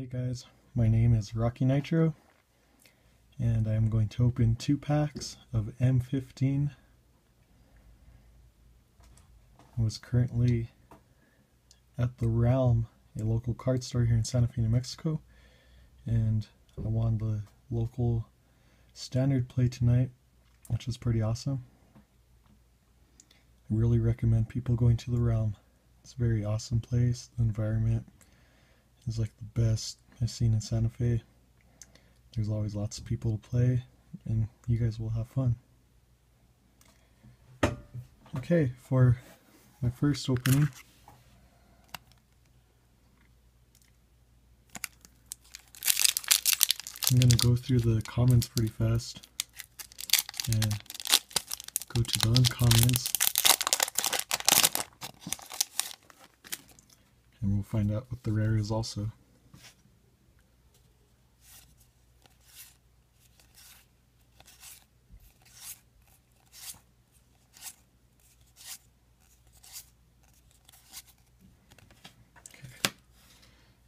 Hey guys, my name is Rocky Nitro, and I'm going to open two packs of M15. I was currently at the Realm, a local card store here in Santa Fe, New Mexico, and I won the local standard play tonight, which was pretty awesome. I really recommend people going to the Realm. It's a very awesome place. The environment is like the best I've seen in Santa Fe. There's always lots of people to play, and you guys will have fun. Okay, for my first opening, I'm going to go through the commons pretty fast and go to the uncommons and we'll find out what the rare is also.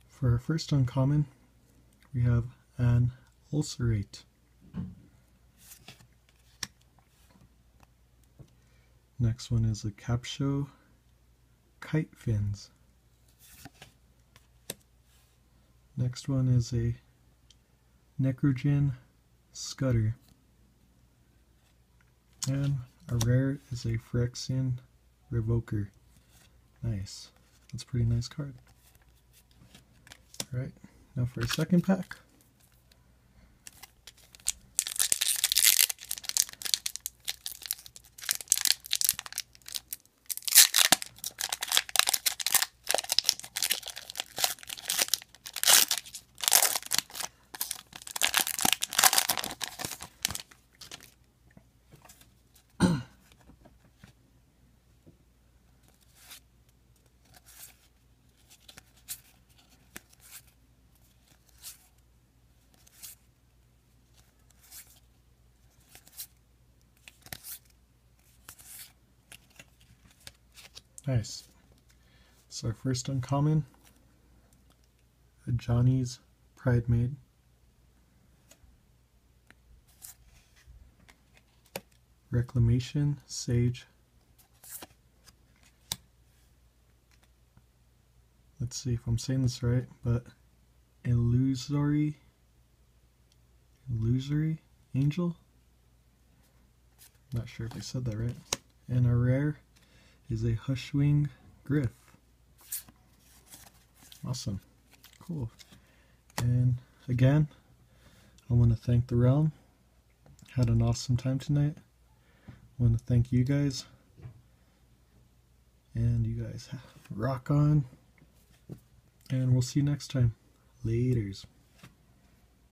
For our first uncommon, we have an ulcerate. Next one is a capsho kite fins. Next one is a Necrogen Scudder. And a rare is a Phyrexian Revoker. Nice. That's a pretty nice card. Alright, now for a second pack. Nice. So first uncommon, a Ajani's Pridemate. Reclamation Sage. Let's see if I'm saying this right, but Illusory Illusory Angel? Not sure if I said that right. And a rare is a Hushwing Gryff. Awesome. Cool. And again, I want to thank the Realm. Had an awesome time tonight. I want to thank you guys. And you guys rock on. And we'll see you next time. Laters.